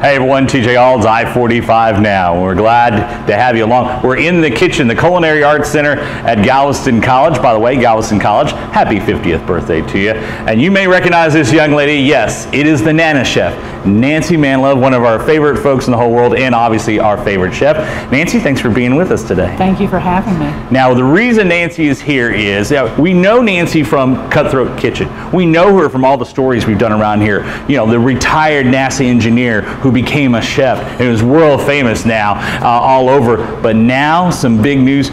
Hey everyone, TJ Aulds I-45 now. We're glad to have you along. We're in the kitchen, the Culinary Arts Center at Galveston College. By the way, Galveston College, happy 50th birthday to you. And you may recognize this young lady. Yes, it is the Nana Chef, Nancy Manlove, one of our favorite folks in the whole world and obviously our favorite chef. Nancy, thanks for being with us today. Thank you for having me. Now, the reason Nancy is here is yeah, we know Nancy from Cutthroat Kitchen. We know her from all the stories we've done around here. You know, the retired NASA engineer who became a chef and is world famous now uh, all over. But now, some big news.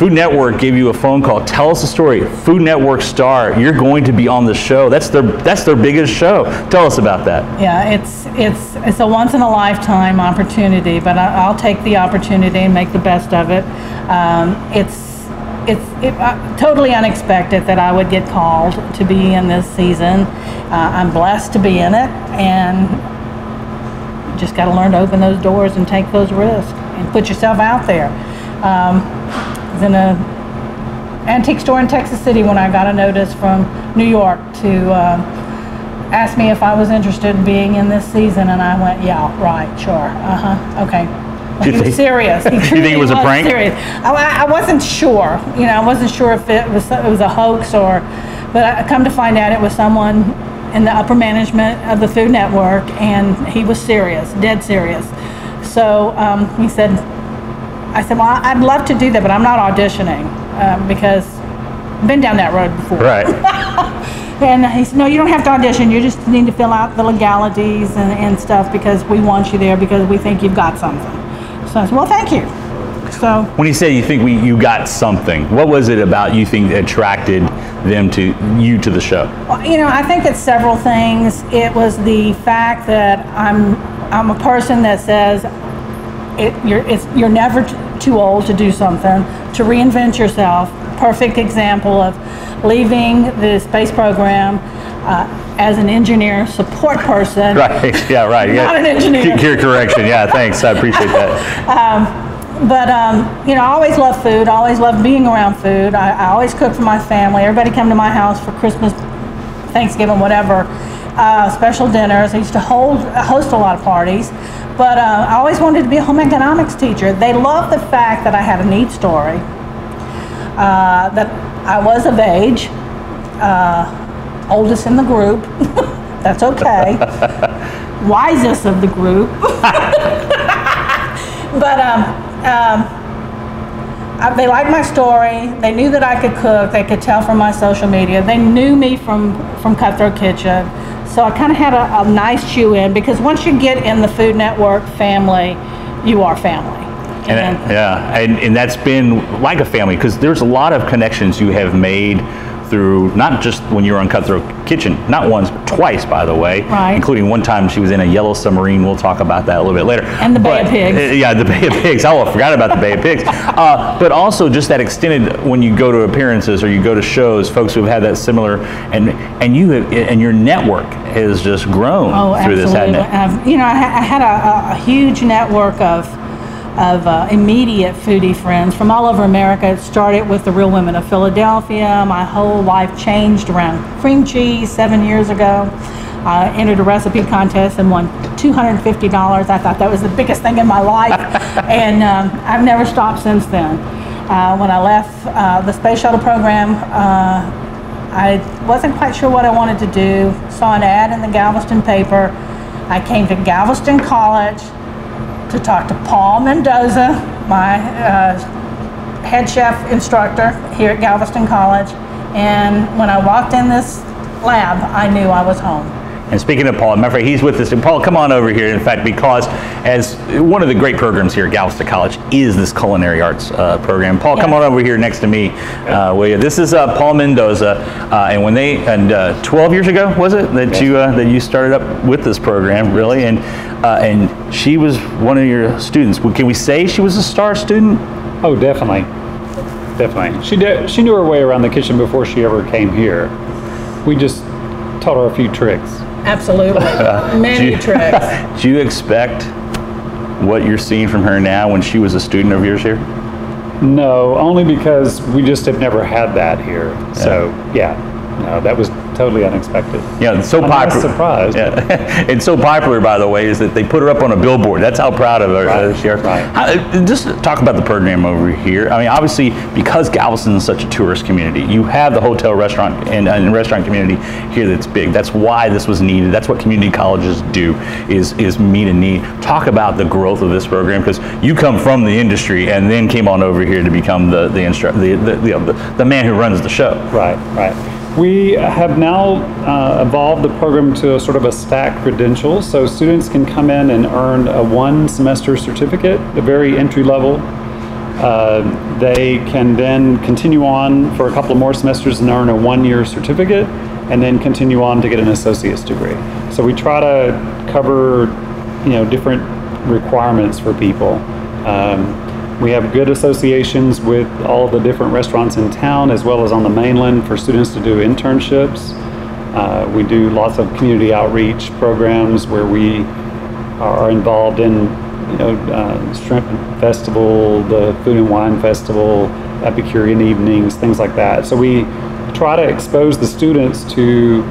Food Network gave you a phone call. Tell us the story. Food Network star, you're going to be on the show. That's their that's their biggest show. Tell us about that. Yeah, it's it's it's a once in a lifetime opportunity, but I, will take the opportunity and make the best of it. Um, it's it's it, uh, totally unexpected that I would get called to be in this season. Uh, I'm blessed to be in it, and just got to learn to open those doors and take those risks and put yourself out there. Um, I was in a antique store in Texas City when I got a notice from New York to uh, ask me if I was interested in being in this season, and I went, "Yeah, right, sure, uh huh, okay." He was serious. He you think it was, was a prank? Serious. I, I, wasn't sure. You know, I wasn't sure if it was it was a hoax or, but I come to find out it was someone in the upper management of the Food Network, and he was serious, dead serious. So um, he said, I said, well, I'd love to do that, but I'm not auditioning uh, because I've been down that road before. Right. and he said, no, you don't have to audition. You just need to fill out the legalities and, and stuff because we want you there because we think you've got something. So I said, well, thank you. So when you say you think we you got something, what was it about you think attracted them to you to the show? Well, you know, I think it's several things. It was the fact that I'm I'm a person that says it, you're you're never too old to do something to reinvent yourself. Perfect example of leaving the space program. Uh, as an engineer support person. Right, yeah, right. Not yeah. an engineer. Gear correction, yeah, thanks. I appreciate that. Um, but um, you know, I always loved food. I always loved being around food. I, I, always cook for my family. Everybody come to my house for Christmas, Thanksgiving, whatever. Uh, special dinners. I used to hold host a lot of parties, but uh, I always wanted to be a home economics teacher. They loved the fact that I had a neat story, uh, that I was of age, uh, oldest in the group. That's okay. Wisest of the group. but um, um, I, they liked my story. They knew that I could cook. They could tell from my social media. They knew me from, from Cutthroat Kitchen. So I kind of had a, a nice shoo in because once you get in the Food Network family, you are family. And, and yeah, and, and that's been like a family because there's a lot of connections you have made through not just when you were on Cutthroat Kitchen, not once, but twice, by the way, right. including one time she was in a yellow submarine. We'll talk about that a little bit later. And the Bay but, of Pigs. Uh, yeah, the Bay of Pigs. Oh, I forgot about the Bay of Pigs. Uh, but also just that extended when you go to appearances or you go to shows, folks who have had that similar, and and you have, and your network has just grown oh, through absolutely. this, hasn't it? you know, I, I had a, a huge network of of uh, immediate foodie friends from all over America. It started with the Real Women of Philadelphia. My whole life changed around cream cheese seven years ago. I entered a recipe contest and won $250. I thought that was the biggest thing in my life, and um, I've never stopped since then. Uh, when I left uh, the space shuttle program, uh, I wasn't quite sure what I wanted to do. Saw an ad in the Galveston paper. I came to Galveston College to talk to Paul Mendoza, my uh, head chef instructor here at Galveston College. And when I walked in this lab, I knew I was home. And speaking of Paul, matter of fact, he's with us. And Paul, come on over here. In fact, because as one of the great programs here at Galveston College is this culinary arts uh, program. Paul, come on over here next to me, uh, will you? This is uh, Paul Mendoza, uh, and when they and uh, 12 years ago was it that yes. you uh, that you started up with this program, really? And Uh, and she was one of your students. Can we say she was a star student? Oh, definitely, definitely. She did. She knew her way around the kitchen before she ever came here. We just taught her a few tricks. Absolutely. Uh, Many do you, tricks. Do you expect what you're seeing from her now when she was a student of yours here? No, only because we just have never had that here. Yeah. So, yeah, no, that was totally unexpected. Yeah, it's so I'm popular. surprised. Yeah. it's so popular, by the way, is that they put her up on a billboard. That's how proud of her uh, Right, she are. right. How- uh, just talk about the program over here. I mean, obviously, because Galveston is such a tourist community, you have the hotel, restaurant, and, and restaurant community here that's big. That's why this was needed. That's what community colleges do is is meet a need. Talk about the growth of this program because you come from the industry and then came on over here to become the the instru- the, the, know, the, the man who runs the show. Right, right. We have now uh, evolved the program to a sort of a stack credential, so students can come in and earn a one semester certificate, the very entry level. Uh, they can then continue on for a couple more semesters and earn a one year certificate, and then continue on to get an associate's degree. So we try to cover, you know, different requirements for people. Um, we have good associations with all the different restaurants in town as well as on the mainland for students to do internships. Uh, we do lots of community outreach programs where we are involved in, you know, uh, Shrimp Festival, the Food and Wine Festival, Epicurean Evenings, things like that. So we try to expose the students to,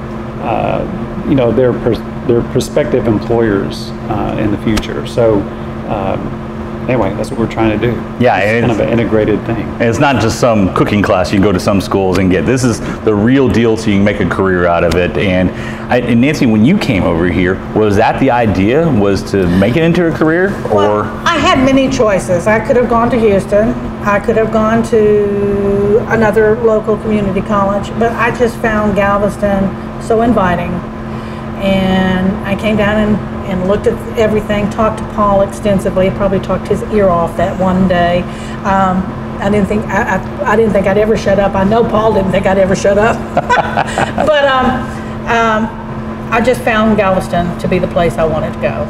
uh, you know, their pers- their prospective employers uh, in the future. So. Um, Anyway, that's what we're trying to do. Yeah, it's and kind of an integrated thing. And it's not just some cooking class you can go to some schools and get. This is the real deal, so you can make a career out of it. And, I, and Nancy, when you came over here, was that the idea? Was to make it into a career, Well, or I had many choices. I could have gone to Houston. I could have gone to another local community college, but I just found Galveston so inviting. And I came down and, and looked at everything, talked to Paul extensively, probably talked his ear off that one day. Um, I didn't think I, I, I didn't think I'd ever shut up. I know Paul didn't think I'd ever shut up. but um, um, I just found Galveston to be the place I wanted to go.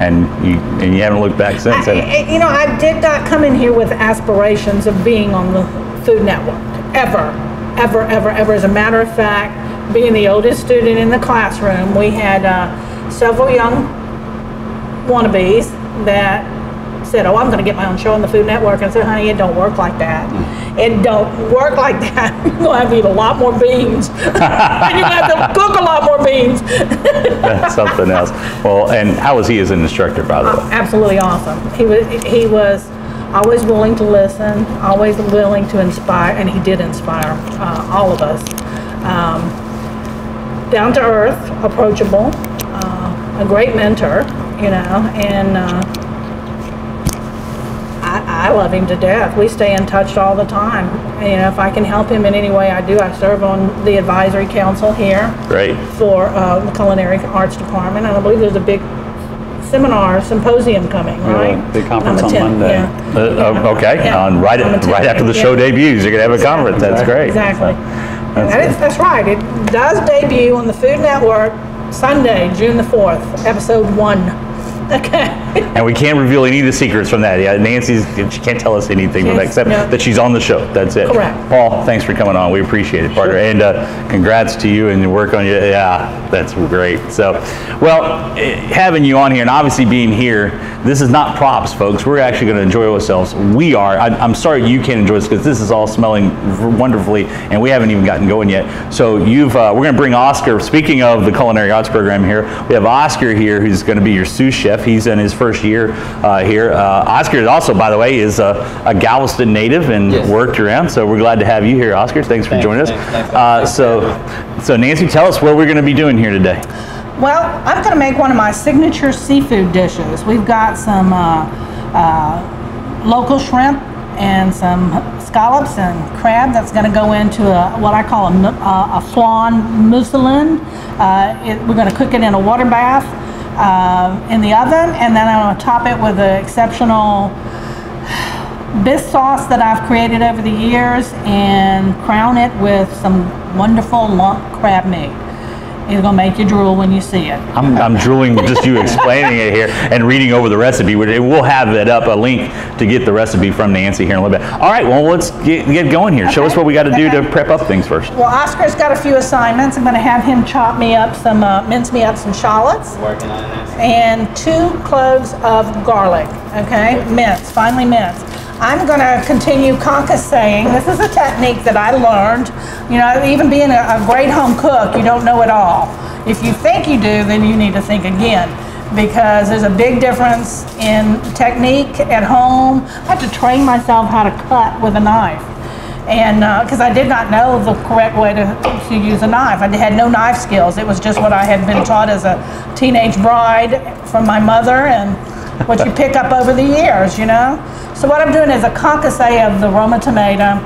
and you and you haven't looked back since? have you? I- I- you know, I did not come in here with aspirations of being on the Food Network, ever, ever, ever, ever. As a matter of fact, being the oldest student in the classroom, we had uh, several young wannabes that said, "Oh, I'm going to get my own show on the Food Network." And I said, "Honey, it don't work like that. It don't work like that. You're going to have to eat a lot more beans, and you're going to have to cook a lot more beans." That's something else. Well, and how was he as an instructor, by the way? absolutely awesome. He was he was always willing to listen, always willing to inspire, and he did inspire uh, all of us. Um, down to earth, approachable, uh, a great mentor, you know, and uh, I, I love him to death. We stay in touch all the time. You know, if I can help him in any way, I do. I serve on the advisory council here Great. for uh, the culinary arts department, and I believe there's a big seminar symposium coming, right? big conference on attend- Monday. yeah. Uh, uh, okay, Yeah. on right, I'm right after the yeah. show debuts, you're gonna have a conference. That's great. Exactly. That's That is, that's right. It does debut on the Food Network Sunday, June the 4th, episode one. Okay. And we can't reveal any of the secrets from that. Yeah, Nancy's she can't tell us anything from that except no. that she's on the show. That's it. Correct. Paul, thanks for coming on. We appreciate it, partner. And uh, congrats to you and your work on you. Yeah, that's great. So, well, eh, having you on here and obviously being here, this is not props, folks. We're actually going to enjoy ourselves. We are. I, I'm sorry you can't enjoy this because this is all smelling wonderfully, and we haven't even gotten going yet. So you've uh, we're going to bring Oscar. Speaking of the culinary arts program here, we have Oscar here, who's going to be your sous chef. He's in his first year uh, here. Uh, Oscar is also, by the way, is a, a Galveston native and Yes. worked around. So we're glad to have you here, Oscar. Thanks for Thanks, joining us. thanks, thanks, uh, thanks for so, so Nancy, tell us what we're going to be doing here today. Well, I'm going to make one of my signature seafood dishes. We've got some uh, uh, local shrimp and some scallops and crab that's going to go into a, what I call a, mu- uh, a flan mousseline. Uh, it, we're going to cook it in a water bath uh, in the oven, and then I'm going to top it with an exceptional this sauce that I've created over the years and crown it with some wonderful lump crab meat. It's gonna make you drool when you see it. I'm, I'm drooling just you explaining it here and reading over the recipe. We- We'll have it up, a link to get the recipe from Nancy here in a little bit. All right, well, let's get, get going here. Show us what we got to do to prep up things first. Well, Oscar's got a few assignments. I'm gonna have him chop me up some, uh, mince me up some shallots Working on it. and two cloves of garlic, okay? Minced, finely minced. I'm going to continue concassing. This is a technique that I learned. You know, even being a, a great home cook, you don't know it all. If you think you do, then you need to think again because there's a big difference in technique at home. I had to train myself how to cut with a knife. And because uh, I did not know the correct way to, to use a knife, I had no knife skills. It was just what I had been taught as a teenage bride from my mother and what you pick up over the years, you know? So what I'm doing is a concasse of the Roma tomato,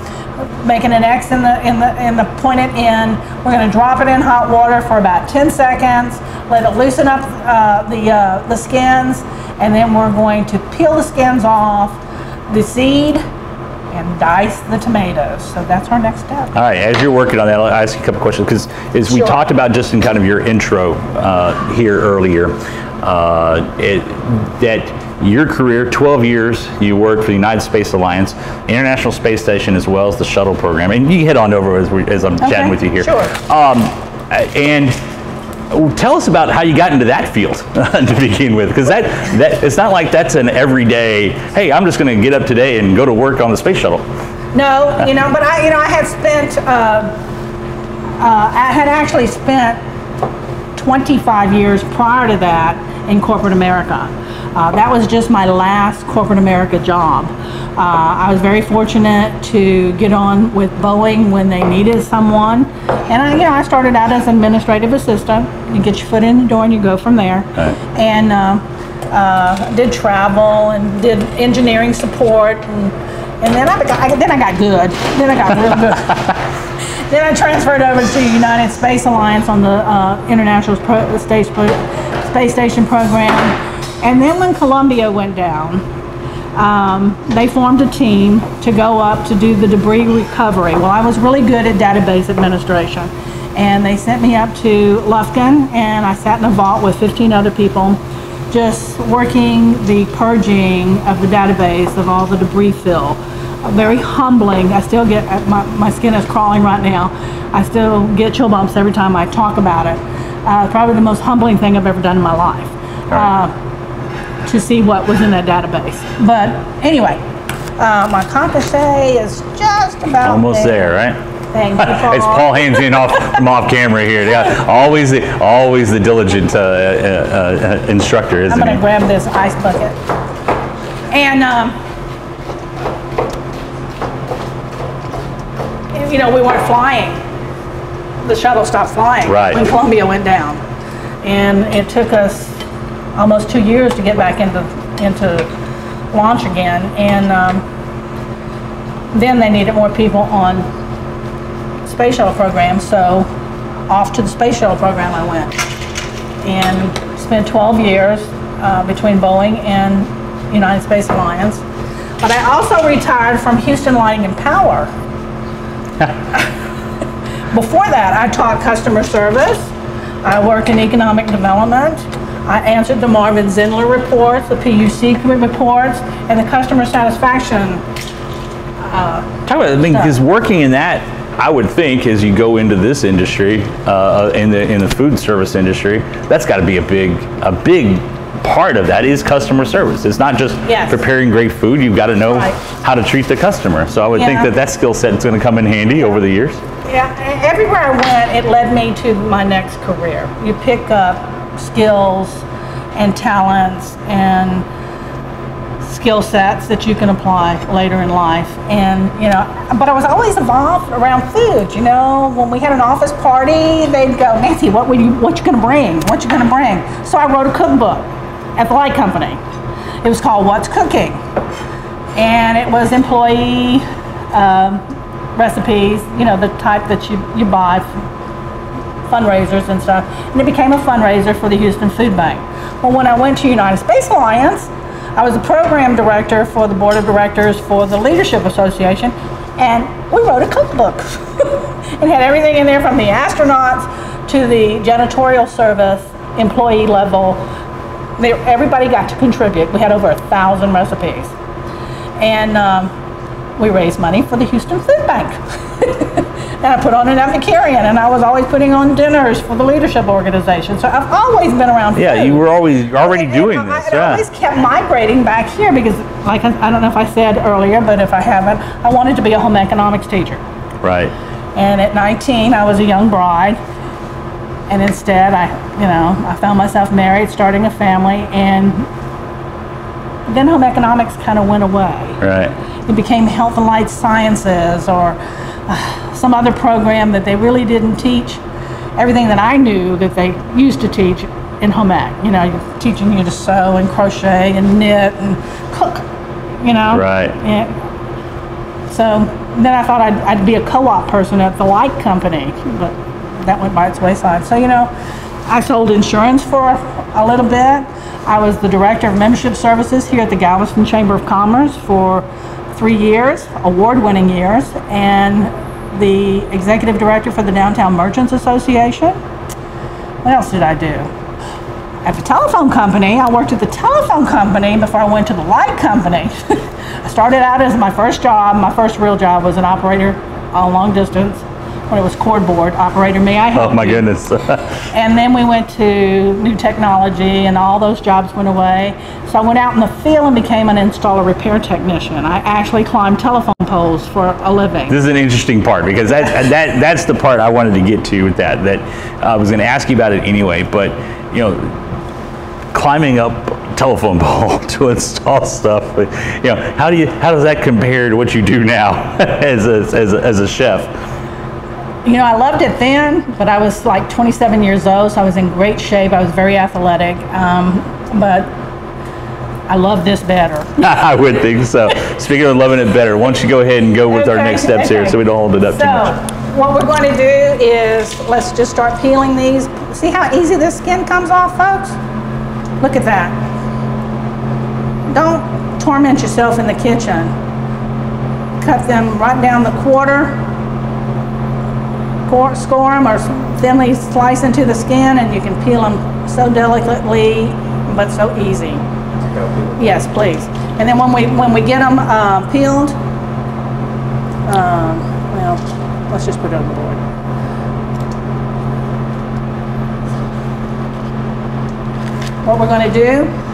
making an X in the, in the, in the pointed end. We're gonna drop it in hot water for about 10 seconds, let it loosen up uh, the, uh, the skins, and then we're going to peel the skins off, the seed, and dice the tomatoes. So that's our next step. All right, as you're working on that, I'll ask you a couple questions because as we talked about just in kind of your intro uh, here earlier, uh, it, that your career, 12 years, you worked for the United Space Alliance, International Space Station, as well as the shuttle program. And you head on over as, we, as I'm chatting with you here. sure. Um, and tell us about how you got into that field to begin with, because that, that it's not like that's an everyday. Hey, I'm just going to get up today and go to work on the space shuttle. No, you know, but I, you know, I had spent, uh, uh, I had actually spent 25 years prior to that in corporate America. Uh, that was just my last corporate America job. Uh, I was very fortunate to get on with Boeing when they needed someone, and I, you know, I started out as administrative assistant. You get your foot in the door and you go from there. Right. And uh, uh, did travel and did engineering support, and, and then I, got, I then I got good. Then I got real good. then I transferred over to United Space Alliance on the uh, International Space, Space Station program. And then when Columbia went down, um, they formed a team to go up to do the debris recovery. Well, I was really good at database administration. And they sent me up to Lufkin, and I sat in a vault with 15 other people, just working the purging of the database of all the debris fill. Very humbling. I still get, my, my skin is crawling right now. I still get chill bumps every time I talk about it. Uh, probably the most humbling thing I've ever done in my life. Uh, to see what was in that database. But anyway, uh, my concasse is just about Almost there, right? Thank you, Paul. It's Paul Hainsey off from off camera here. Yeah, always the always the diligent uh, uh, uh, instructor, I'm gonna he? grab this ice bucket. And, um, you know, we weren't flying. The shuttle stopped flying Right. when Columbia went down. And it took us almost two years to get back into, into launch again. And, um, then they needed more people on space shuttle program, so off to the space shuttle program I went and spent 12 years uh, between Boeing and United Space Alliance. But I also retired from Houston Lighting and Power. Before that, I taught customer service. I worked in economic development. I answered the Marvin Zindler reports, the PUC reports, and the customer satisfaction. Talk about, I mean, because working in that, I would think as you go into this industry, uh, in the in the food service industry, that's got to be a big a big part of that is customer service. It's not just Yes. preparing great food. You've got to know Right. how to treat the customer. So I would think that that skill set is going to come in handy over the years. Yeah, everywhere I went, it led me to my next career. You pick up skills and talents and skill sets that you can apply later in life. And, you know, but I was always involved around food, you know, when we had an office party, they'd go, Nancy, what, would you, what you gonna bring? What you gonna bring? So I wrote a cookbook at the light company. It was called What's Cooking? And it was employee um, recipes, you know, the type that you, you buy fundraisers and stuff. And it became a fundraiser for the Houston Food Bank. Well, when I went to United Space Alliance, I was the program director for the board of directors for the Leadership Association, and we wrote a cookbook. and had everything in there from the astronauts to the janitorial service, employee level. They, everybody got to contribute. We had over a thousand recipes. And um, we raised money for the Houston Food Bank. and I put on an Epicurean, and I was always putting on dinners for the leadership organization. So I've always been around. Yeah, food. you were always already And- doing and I, this. I Yeah. always kept migrating back here because, like I, I don't know if I said earlier, but if I haven't, I wanted to be a home economics teacher. Right. And at 19, I was a young bride. And instead, I, you know, I found myself married, starting a family, and then home economics kind of went away. Right. It became health and life sciences or uh, some other program that they really didn't teach everything that I knew that they used to teach in home ec. You know, teaching you to sew and crochet and knit and cook. You know. Right. And so then I thought I'd, I'd be a co-op person at the light company, but that went by its wayside. So, you know, I sold insurance for a little bit. I was the director of membership services here at the Galveston Chamber of Commerce for three years, award-winning years, and the executive director for the Downtown Merchants Association. What else did I do? At the telephone company, I worked at the telephone company before I went to the light company. I started out as my first job, my first real job was an operator on long distance when it was cord board operator. May I help Oh my you? goodness. And then we went to new technology and all those jobs went away. So I went out in the field and became an installer repair technician. I actually climbed telephone poles for a living. This is an interesting part because that, that that's the part I wanted to get to with that. That I was going to ask you about it anyway, but you know, climbing up telephone pole to install stuff. You know, how do you how does that compare to what you do now as a, as a, as a chef? You know, I loved it then, but I was like 27 years old, so I was in great shape. I was very athletic, um, but I love this better. I would think so. Speaking of loving it better, why don't you go ahead and go with our next steps here so we don't hold it up too much. So, what we're going to do is let's just start peeling these. See how easy this skin comes off, folks? Look at that. Don't torment yourself in the kitchen. Cut them right down the quarter, cor- score them, or thinly slice into the skin, and you can peel them so delicately, but so easy. Yes, please. And then when we when we get them uh, peeled, um, well, let's just put it on the board. What we're going to do.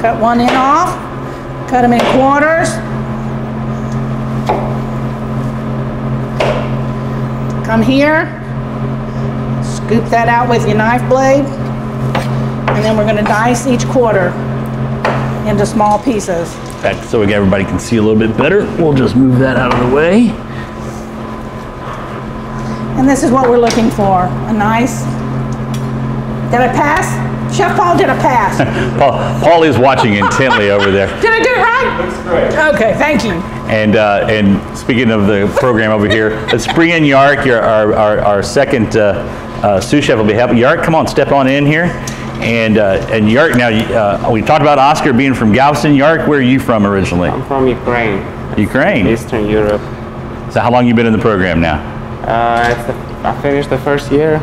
Cut one end off, cut them in quarters. Come here, scoop that out with your knife blade, and then we're going to dice each quarter into small pieces. In fact, so everybody can see a little bit better, we'll just move that out of the way. And this is what we're looking for, a nice, did I pass? Chef Paul, did a pass? Paul, Paul is watching intently over there. Did I do it right? Looks great. Okay, thank you. And uh, and speaking of the program over here, it's Brian Yark, your, our, our, our second uh, uh, sous chef will be helping. Yark, come on, step on in here. And uh, and Yark, now uh, we talked about Oscar being from Galveston. Yark, where are you from originally? I'm from Ukraine, Ukraine. Eastern Europe. So how long you been in the program now? Uh, I finished the first year.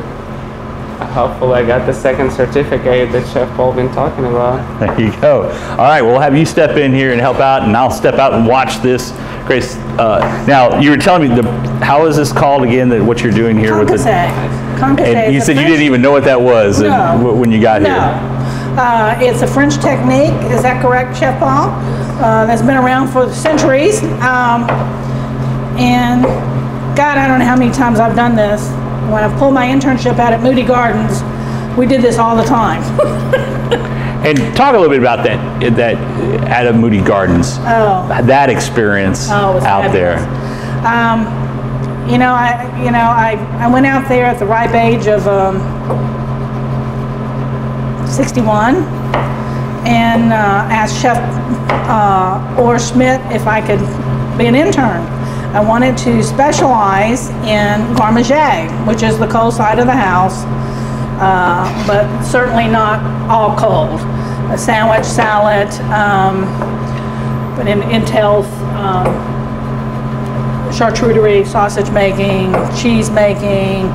Hopefully, I got the second certificate that Chef Paul been talking about. There you go. All right, we'll have you step in here and help out, and I'll step out and watch this. Grace, uh, now you were telling me the how is this called again? That what you're doing here with the Concassé. Concassé and you is a said you didn't even know what that was and No. w- when you got No. here. Uh, it's a French technique, is that correct, Chef Paul? Uh, that's been around for centuries. Um, and God, I don't know how many times I've done this. When I pulled my internship out at Moody Gardens, we did this all the time. And talk a little bit about that that at Moody Gardens. Oh. That experience Oh, out there. Um, you know, I you know I, I went out there at the ripe age of um, 61 and uh, asked Chef uh, Orr Schmidt if I could be an intern. I wanted to specialize in garde manger, which is the cold side of the house, uh, but certainly not all cold. A sandwich, salad, um, but it entails um, charcuterie, sausage making, cheese making,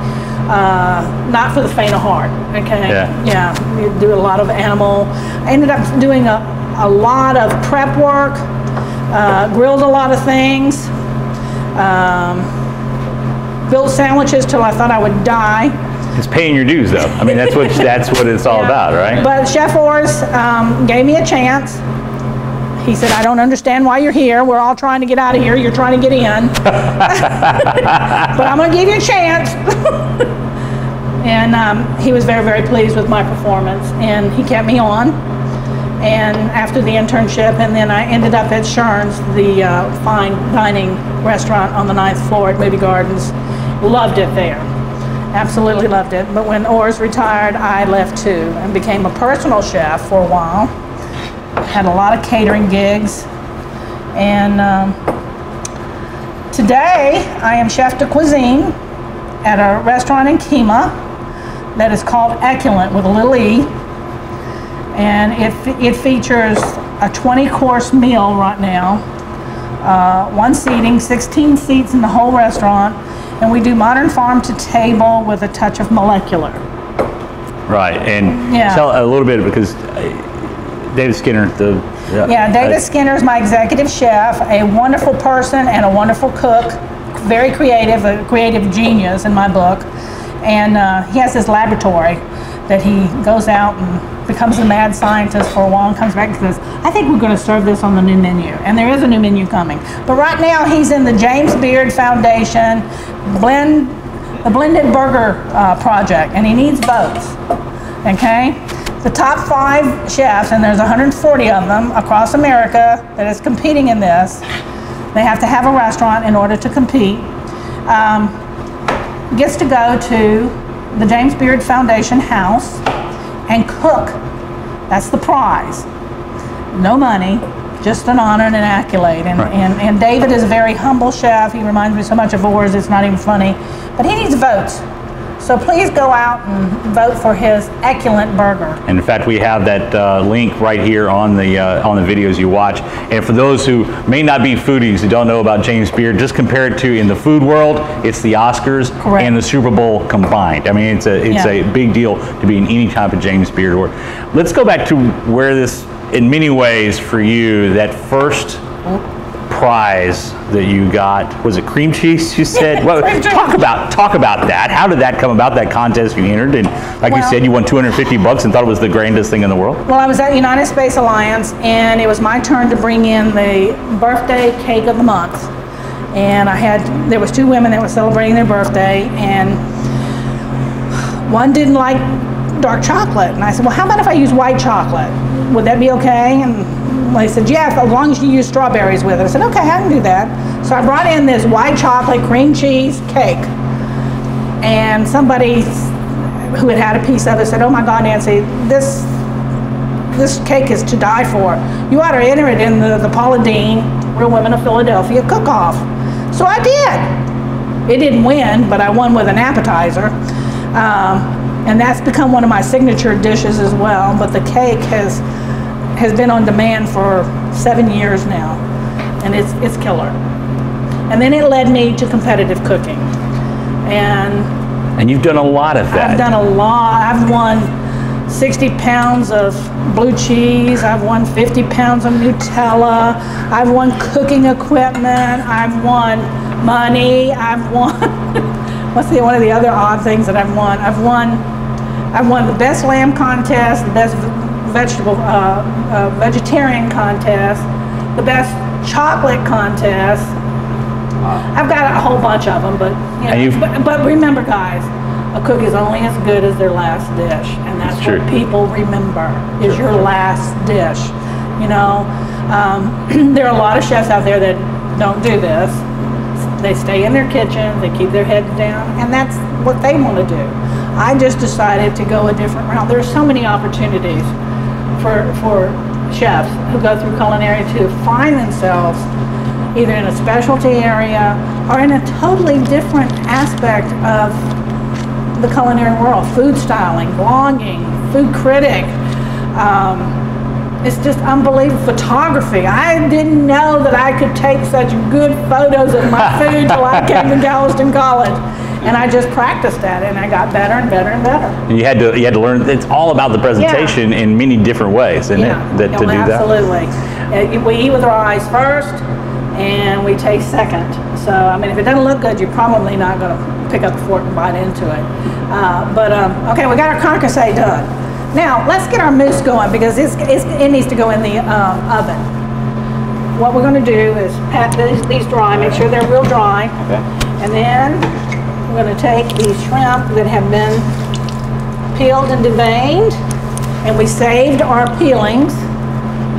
uh, not for the faint of heart. Okay. Yeah. Yeah. You do a lot of animal. I ended up doing a, a lot of prep work. uh, grilled a lot of things, um, built sandwiches till I thought I would die. It's paying your dues, though. I mean, that's what that's what it's all Yeah. about, right? But Chef Orrs um, gave me a chance. He said, I don't understand why you're here. We're all trying to get out of here. You're trying to get in. but I'm going to give you a chance. and um, he was very, very pleased with my performance. And he kept me on. And after the internship, and then I ended up at Shearn's, the uh, fine dining restaurant on the ninth floor at Moody Gardens. Loved it there. Absolutely loved it. But when Orrs retired, I left too and became a personal chef for a while. Had a lot of catering gigs. And um, today I am chef de cuisine at a restaurant in Kemah that is called Eculent with a little E. And it, it features a 20 course meal right now, uh, one seating, 16 seats in the whole restaurant. And we do modern farm to table with a touch of molecular. right. And Yeah. tell a little bit because uh, David Skinner, the Yeah, David uh, Skinner is my executive chef, a wonderful person and a wonderful cook, very creative, a creative genius in my book. And uh, he has his laboratory that he goes out and becomes a mad scientist for a while and comes back and says, I think we're going to serve this on the new menu. And there is a new menu coming. But right now he's in the James Beard Foundation blend, the Blended Burger uh, Project, and he needs votes okay? The top five chefs, and there's 140 of them across America that is competing in this. They have to have a restaurant in order to compete. Um, gets to go to the James Beard Foundation house and cook. That's the prize. No money, just an honor and an accolade. And, Right. and, and David is a very humble chef. He reminds me so much of Orrs, it's not even funny. But he needs votes. So please go out and vote for his Eculent burger. And in fact, we have that uh, link right here on the uh, on the videos you watch. And for those who may not be foodies who don't know about James Beard, just compare it to in the food world, it's the Oscars Correct. and the Super Bowl combined. I mean, it's a it's Yeah. a big deal to be in any type of James Beard award. Let's go back to where this, in many ways, for you, that first prize that you got. Was it cream cheese you said? Well talk about talk about that. How did that come about that contest you entered? And like you said you won 250 bucks and thought it was the grandest thing in the world? Well, I was at United Space Alliance, and it was my turn to bring in the birthday cake of the month. And I had there was two women that were celebrating their birthday, and one didn't like dark chocolate, and I said, "Well, how about if I use white chocolate? Would that be okay?" And they said, "Yeah, as long as you use strawberries with it." I said, "Okay, I can do that." So I brought in this white chocolate cream cheese cake, and somebody who had had a piece of it said, "Oh my God, Nancy, this this cake is to die for. You ought to enter it in the, the Paula Deen Real Women of Philadelphia cook-off. So I did. It didn't win, but I won with an appetizer. Um, and that's become one of my signature dishes as well. But the cake has has been on demand for seven years now. And it's it's killer. And then it led me to competitive cooking. And and you've done a lot of that I've done a lot. I've won 60 pounds of blue cheese. I've won 50 pounds of Nutella. I've won cooking equipment. I've won money. I've won. What's the one of the other odd things that I've won? I've won. I've won the best lamb contest, the best vegetable uh, uh, vegetarian contest, the best chocolate contest. I've got a whole bunch of them, but you know, but, but remember, guys, a cook is only as good as their last dish, and that's It's true. what people remember is your last dish. You know, um, there are a lot of chefs out there that don't do this. They stay in their kitchen, they keep their heads down, and that's what they want to do. I just decided to go a different route. There are so many opportunities for for chefs who go through culinary to find themselves either in a specialty area or in a totally different aspect of the culinary world. Food styling blogging food critic um, it's just unbelievable. Photography. I didn't know that i could take such good photos of my food till i came to galveston college And I just practiced that, and I got better and better and better. You had to you had to learn. It's all about the presentation in many different ways, isn't Yeah, it? That, to oh, do that. absolutely. We eat with our eyes first, and we taste second. So, I mean, if it doesn't look good, you're probably not going to pick up the fork and bite into it. Uh, but um, okay, we got our concasse done. Now let's get our mousse going because it's, it's, it needs to go in the um, oven. What we're going to do is pat these, these dry, make sure they're real dry, Okay. and then we're going to take these shrimp that have been peeled and deveined, and we saved our peelings.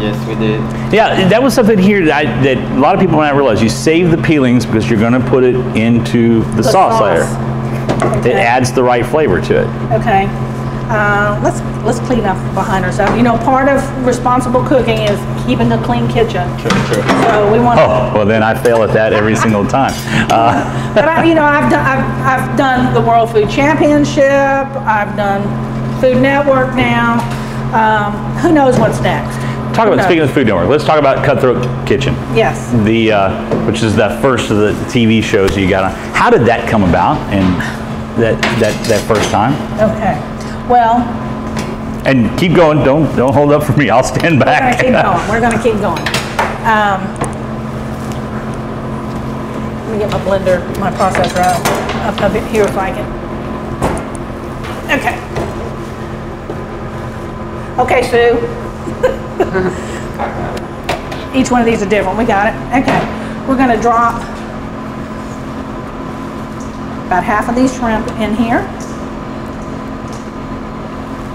Yes, we did. Yeah, that was something here that, I, that a lot of people might not realize. You save the peelings because you're going to put it into the, the sauce, layer. It Okay. adds the right flavor to it. Okay. Uh, let's let's clean up behind ourselves. You know, part of responsible cooking is keeping a clean kitchen. Sure, sure. So we want. Oh, well then I fail at that every single time. Uh, But I, you know, I've done I've, I've done the World Food Championship. I've done Food Network now. Um, who knows what's next? talk about speaking of Food Network. Let's talk about Cutthroat Kitchen. Yes. The uh, which is the first of the TV shows you got on. How did that come about? And that that that first time? Okay. Well, And keep going. Don't don't hold up for me. I'll stand back. we're gonna keep going. We're gonna keep going. Um, let me get my blender, my processor out up, up here if I can. Okay. Okay, Sue. Each one of these are different. We got it. Okay. We're gonna drop about half of these shrimp in here.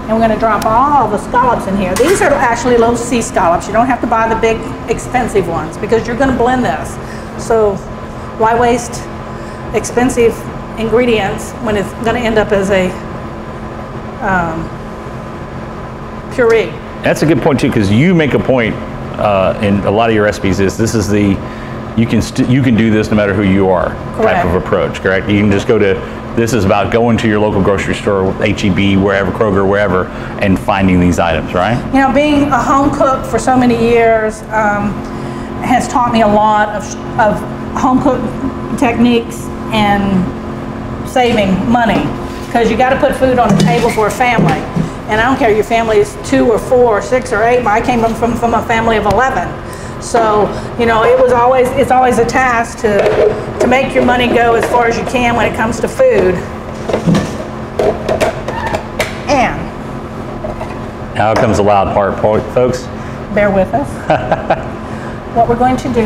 And we're gonna drop all the scallops in here. These are actually little sea scallops. You don't have to buy the big expensive ones because you're gonna blend this. So why waste expensive ingredients when it's gonna end up as a um, puree? That's a good point too, because you make a point uh, in a lot of your recipes. Is this is the you can st- you can do this no matter who you are type of approach, correct? You can just go to this is about going to your local grocery store, HEB, wherever Kroger, wherever, and finding these items, right? You know, being a home cook for so many years um, has taught me a lot of, of home cook techniques and saving money because you got to put food on the table for a family. And I don't care if your family is two or four or six or eight. I came from, from a family of 11. So, you know, it was always, it's always a task to, to make your money go as far as you can when it comes to food. And Now comes the loud part, folks. bear with us. what we're going to do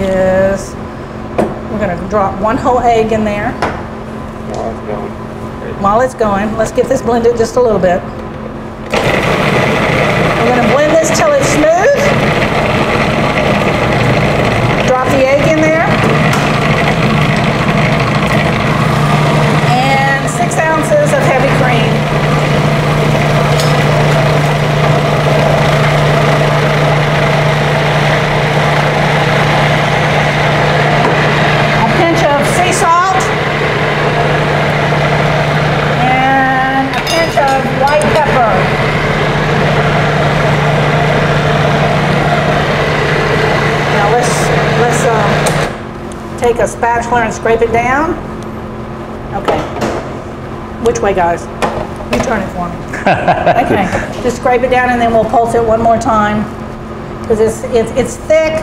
is we're going to drop one whole egg in there Well, it's going. While it's going. Let's get this blended just a little bit. We're going to blend this till it's smooth. Drop the egg in there. And six ounces of heavy cream. A pinch of sea salt. And a pinch of white pepper. Now let's, let's um, take a spatula and scrape it down. Okay. Which way, guys? You turn it for me. Okay, just scrape it down and then we'll pulse it one more time. Because it's, it's, it's thick,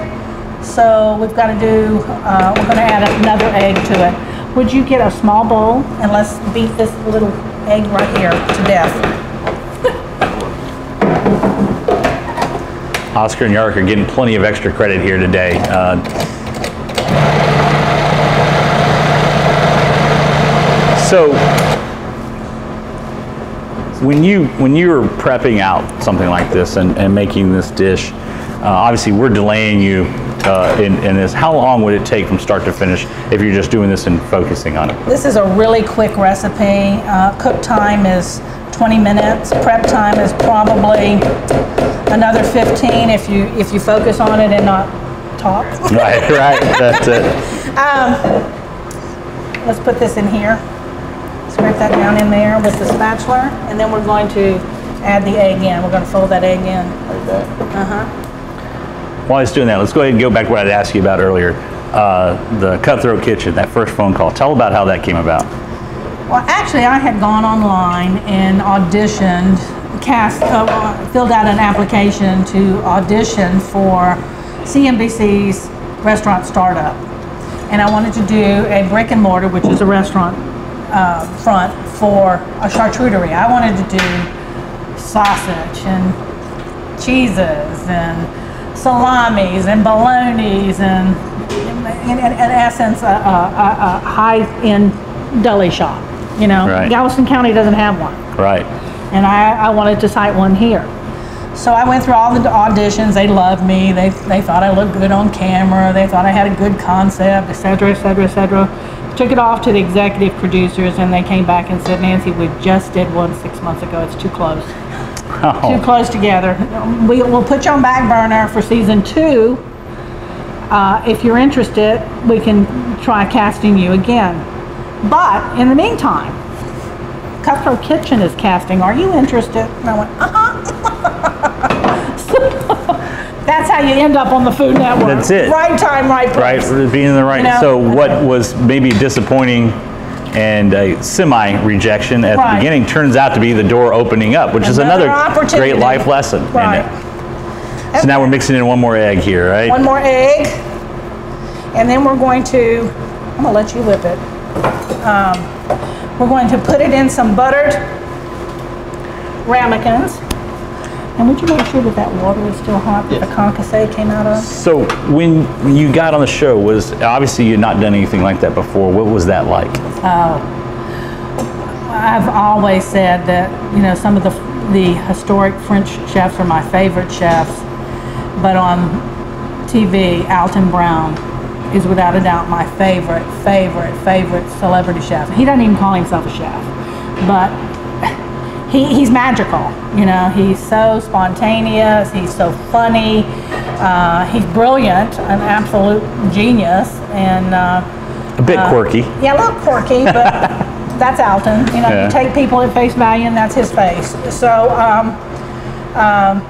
so we've got to do, uh, we're going to add another egg to it. Would you get a small bowl and let's beat this little egg right here to death. Oscar and Yark are getting plenty of extra credit here today. Uh, so, when you when you're prepping out something like this and, and making this dish, uh, obviously we're delaying you uh, in, in this. How long would it take from start to finish if you're just doing this and focusing on it? This is a really quick recipe. Uh, cook time is 20 minutes. Prep time is probably another 15 if you if you focus on it and not talk. Right, right. That's it. Let's put this in here. Scrape that down in there with the spatula, and then we're going to add the egg in. We're going to fold that egg in. Like that. Uh huh. While I was doing that, let's go ahead and go back to what I'd asked you about earlier. uh, the Cutthroat Kitchen, that first phone call. Tell about how that came about. Well, actually, I had gone online and auditioned, cast, uh, filled out an application to audition for CNBC's restaurant startup. And I wanted to do a brick and mortar, which is a restaurant uh, front for a charcuterie. I wanted to do sausage and cheeses and salamis and bolognas and, in, in, in essence, a, a, a, a high-end deli shop. You know, Right. Galveston County doesn't have one Right. and I, I wanted to cite one here. So I went through all the auditions. They loved me. They, they thought I looked good on camera. They thought I had a good concept, et cetera, et cetera, et cetera. Took it off to the executive producers, and they came back and said, Nancy, we just did one six months ago. It's too close. Too Oh, close together. We, we'll put you on back burner for season two. Uh, if you're interested, we can try casting you again. But in the meantime, Cutthroat Kitchen is casting. Are you interested? And I went, uh-huh. That's how you end up on the Food Network. That's it. Right time, right place. right. Being in the right. You know? so, what was maybe disappointing and a semi rejection at Right. the beginning turns out to be the door opening up, which is Another another great life lesson. in Right. it. So now we're mixing in one more egg here, right? One more egg. And then we're going to, I'm gonna let you whip it. Um, we're going to put it in some buttered ramekins. And would you make sure that that water is still hot that the concasse came out of? So when you got on the show, was obviously you'd not done anything like that before. What was that like? Uh, I've always said that, you know, some of the, the historic French chefs are my favorite chefs, but on TV, Alton Brown is without a doubt my favorite, favorite, favorite celebrity chef. He doesn't even call himself a chef, but he, he's magical. You know, he's so spontaneous, he's so funny, uh, he's brilliant, an absolute genius, and uh, A bit quirky. yeah, a little quirky, but that's Alton. You know, Yeah. you take people at face value, and that's his face. So, um, um,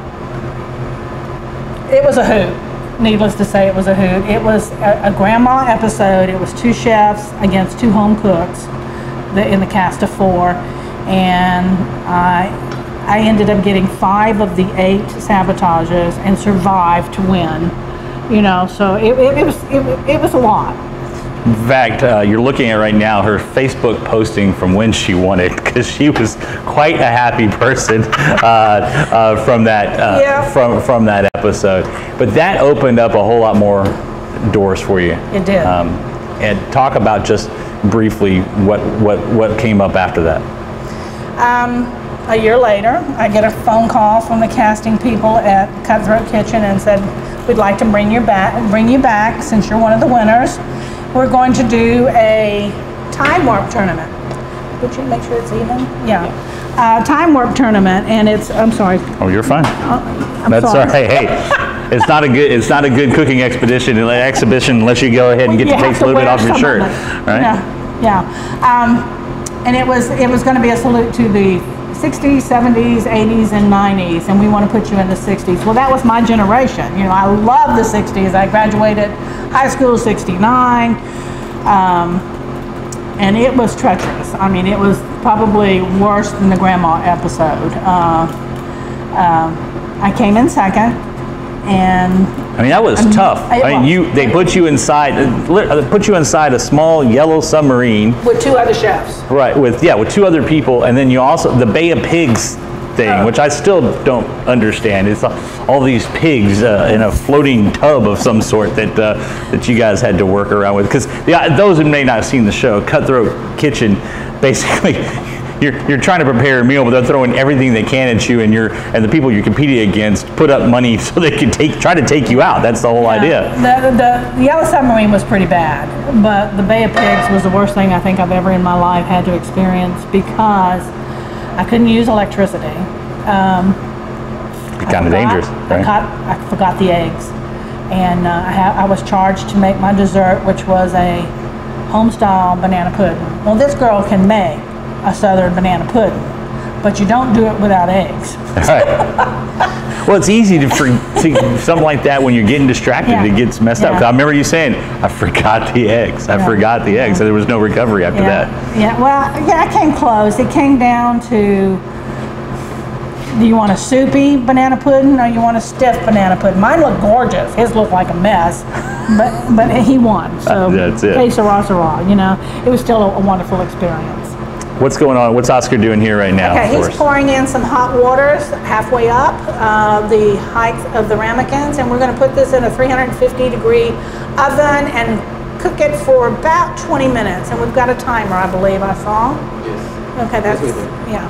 it was a hoot. Needless to say, it was a hoot. It was a, a grandma episode. It was two chefs against two home cooks the, in the cast of four, and I, I ended up getting five of the eight sabotages and survived to win. You know, so it, it, it was it, it was a lot. In fact, uh, you're looking at right now her Facebook posting from when she won it because she was quite a happy person uh, uh, from that uh, Yeah. from from that episode. But that opened up a whole lot more doors for you. It did. Um, and talk about just briefly what what what came up after that. Um, a year later, I get a phone call from the casting people at Cutthroat Kitchen and said, "We'd like to bring you back. Bring you back since you're one of the winners. We're going to do a time warp tournament. Would you make sure it's even? Yeah, uh, time warp tournament, and it's. I'm sorry. Oh, you're fine. I'm That's all sorry. right. Hey, it's not a good it's not a good cooking expedition exhibition unless you go ahead and get You to have taste a little bit off your shirt, of right? Yeah, yeah. Um, and it was it was going to be a salute to the 60s, 70s, 80s, and 90s, and we want to put you in the 60s. Well, that was my generation. You know, I love the 60s. I graduated high school '69. Um, and it was treacherous. I mean, it was probably worse than the grandma episode. Uh, um, I came in second, and I mean, that was tough. it I mean, you they put you inside uh, uh, put you inside a small yellow submarine, with two other chefs. right? With yeah, with two other people, and then you also the Bay of Pigs thing, Oh. which I still don't understand. It's uh, all these pigs uh, in a floating tub of some sort that uh, that you guys had to work around with. Because yeah, those who may not have seen the show, Cutthroat Kitchen, basically. You're, you're trying to prepare a meal, but they're throwing everything they can at you, and you're and the people you're competing against put up money so they can take try to take you out. That's the whole idea. The, the, the Yellow Submarine was pretty bad, but the Bay of Pigs was the worst thing I think I've ever in my life had to experience because I couldn't use electricity. Um, I Kind of dangerous, I, right? I forgot the eggs, and uh, I, ha- I was charged to make my dessert, which was a home style banana pudding. Well, this girl can make a southern banana pudding, but you don't do it without eggs. Right. well, it's easy to, for, to something like that when you're getting distracted. Yeah. It gets messed up. I remember you saying, "I forgot the eggs. I Yeah. forgot the eggs." And there was no recovery after yeah. that. Yeah, well, yeah, I came close. It came down to do you want a soupy banana pudding or you want a stiff banana pudding? Mine looked gorgeous. His looked like a mess, but but he won. So That's it. Que sera, sera, you know, it was still a, a wonderful experience. What's going on? What's Oscar doing here right now? Okay, he's pouring in some hot waters halfway up uh, the height of the ramekins, and we're going to put this in a 350 degree oven and cook it for about 20 minutes. And we've got a timer, I believe I saw. Yes. Okay, that's, we do. yeah.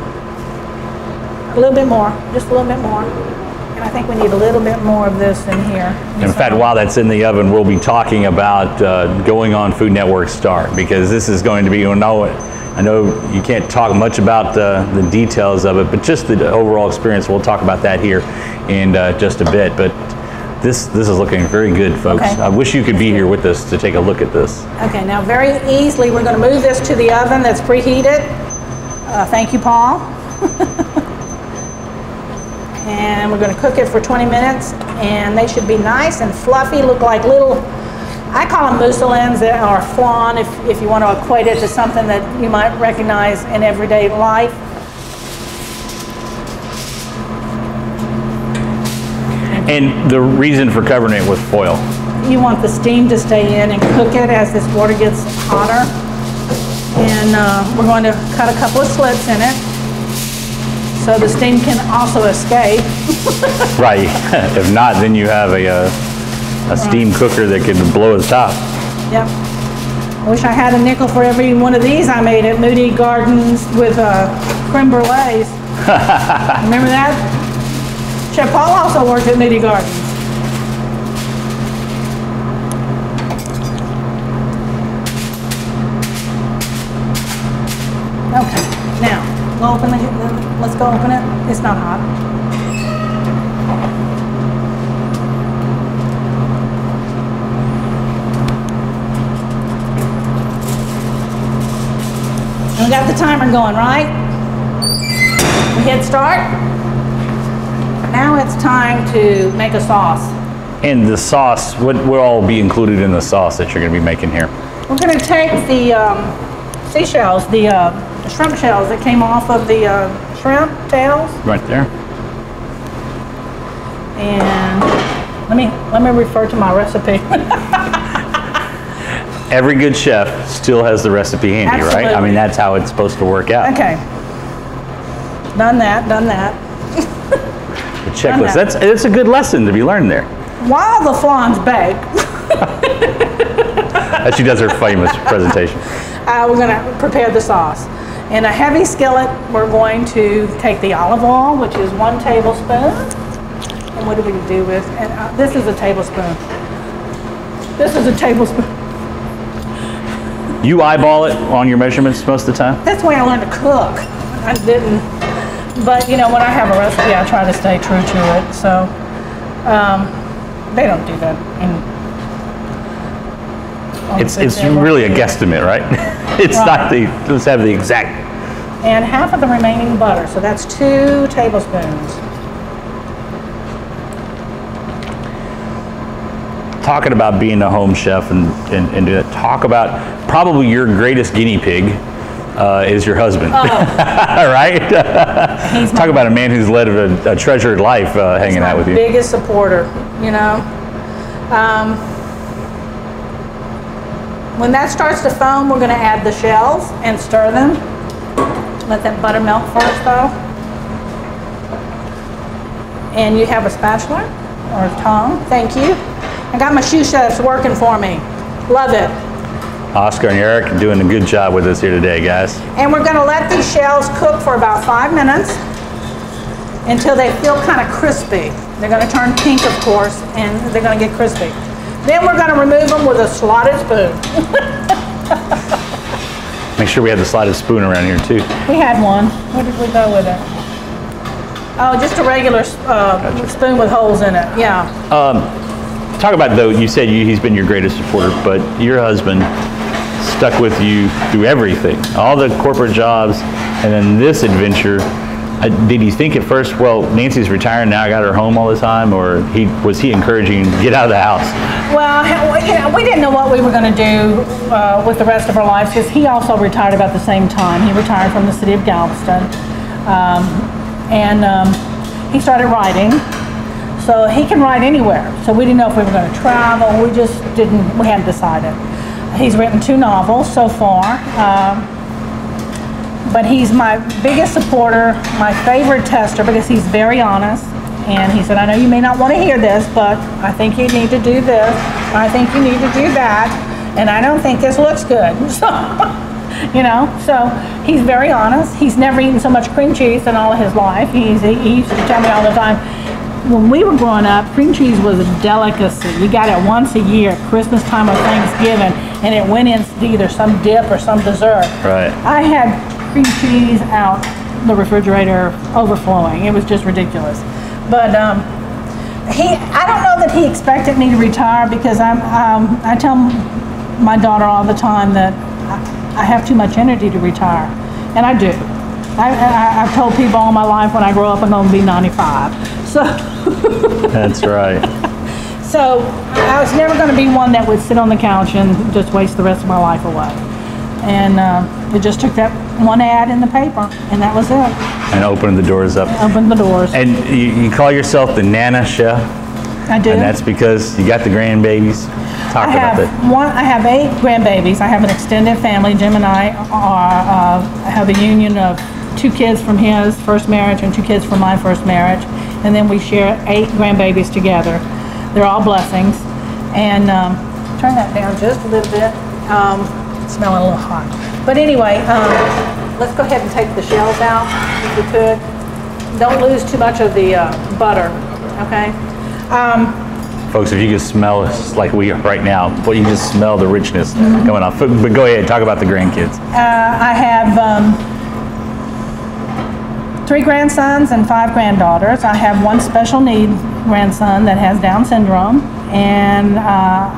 A little bit more, just a little bit more. And I think we need a little bit more of this in here. In fact, while that's in the oven, we'll be talking about uh, going on Food Network Star because this is going to be, you know, I know you can't talk much about uh, the details of it, but just the overall experience. We'll talk about that here in uh, just a bit. But this this is looking very good, folks. Okay. I wish you could be here with us to take a look at this. Okay, now very easily, we're going to move this to the oven that's preheated. Uh, thank you, Paul. and we're going to cook it for 20 minutes, and they should be nice and fluffy, look like little, I call them mousselines or flan if, if you want to equate it to something that you might recognize in everyday life. And the reason for covering it with foil. You want the steam to stay in and cook it as this water gets hotter. And uh, we're going to cut a couple of slits in it so the steam can also escape. Right. if not, then you have a, uh, a steam cooker that can blow its top. Yep. I wish I had a nickel for every one of these I made at Moody Gardens with uh, creme brulees. Remember that? Chef Paul also worked at Moody Gardens. Okay, now, go open the, let's go open it. It's not hot. We got the timer going, right? We hit start. Now it's time to make a sauce. And the sauce, what will all be included in the sauce that you're going to be making here? We're going to take the um, seashells, the uh, shrimp shells that came off of the uh, shrimp tails, Right there. and let me let me refer to my recipe. Every good chef still has the recipe handy, right? I mean, that's how it's supposed to work out. okay, done that, done that. The checklist. that. That's it's a good lesson to be learned there. While the flans bake, As she does her famous presentation. uh, we're going to prepare the sauce. In a heavy skillet, we're going to take the olive oil, which is one tablespoon. And what do we do with? And uh, this is a tablespoon. This is a tablespoon. You eyeball it on your measurements most of the time. That's the way I learned to cook. I didn't, but you know, when I have a recipe, I try to stay true to it. So um, they don't do that. In, It's it's really a guesstimate, right? it's not the let's have the exact. And half of the remaining butter, so that's two tablespoons. Talking about being a home chef and and, and talk about probably your greatest guinea pig uh, is your husband, right? He's Talk about a man who's led a, a treasured life uh, hanging out with you. biggest supporter, you know. Um, when that starts to foam, we're going to add the shells and stir them. Let that buttermilk first, though. And you have a spatula or a tongue. Thank you. I got my sous chefs working for me. Love it. Oscar and Eric are doing a good job with us here today, guys. And we're going to let these shells cook for about five minutes until they feel kind of crispy. They're going to turn pink, of course, and they're going to get crispy. Then we're going to remove them with a slotted spoon. Make sure we have the slotted spoon around here too. We had one. Where did we go with it? Oh, just a regular uh, spoon with holes in it. Yeah. Talk about though. You said you, he's been your greatest supporter, but your husband stuck with you through everything, all the corporate jobs, and then this adventure uh, did you think at first, well, Nancy's retiring now, I got her home all the time, or he was he encouraging get out of the house? Well, we didn't know what we were going to do uh, with the rest of our lives because he also retired about the same time. He retired from the city of Galveston, um, and um, he started writing. So he can write anywhere. So we didn't know if we were going to travel. We just didn't. We hadn't decided. He's written two novels so far. Um, but he's my biggest supporter, my favorite tester because he's very honest. And he said, I know you may not want to hear this, but I think you need to do this. I think you need to do that. And I don't think this looks good. So, you know, so he's very honest. He's never eaten so much cream cheese in all of his life. He's, he used to tell me all the time, when we were growing up, cream cheese was a delicacy. You got it once a year, Christmas time or Thanksgiving, and it went in either some dip or some dessert. Right. I had cream cheese out the refrigerator overflowing. It was just ridiculous. But um, he, I don't know that he expected me to retire because I'm, um, I tell my daughter all the time that I, have too much energy to retire, and I do. I, I, I've told people all my life when I grow up I'm going to be 95. So. That's right. So I was never going to be one that would sit on the couch and just waste the rest of my life away. And uh, it just took that one ad in the paper, and that was it. And opened the doors up. Opened the doors. And you, you call yourself the Nana Chef, I do. and that's because you got the grandbabies. Talk I about have that. one. I have eight grandbabies. I have an extended family. Jim and I are uh, have a union of two kids from his first marriage and two kids from my first marriage, and then we share eight grandbabies together. They're all blessings. And um, turn that down just a little bit. Um, smelling a little hot. But anyway, um, let's go ahead and take the shells out if we could. Don't lose too much of the uh, butter. Okay. Um, Folks, if you can smell us like we are right now, well, you can just smell the richness Mm-hmm. going on. But but go ahead, talk about the grandkids. Uh, I have um, three grandsons and five granddaughters. I have one special need grandson that has Down syndrome, and uh,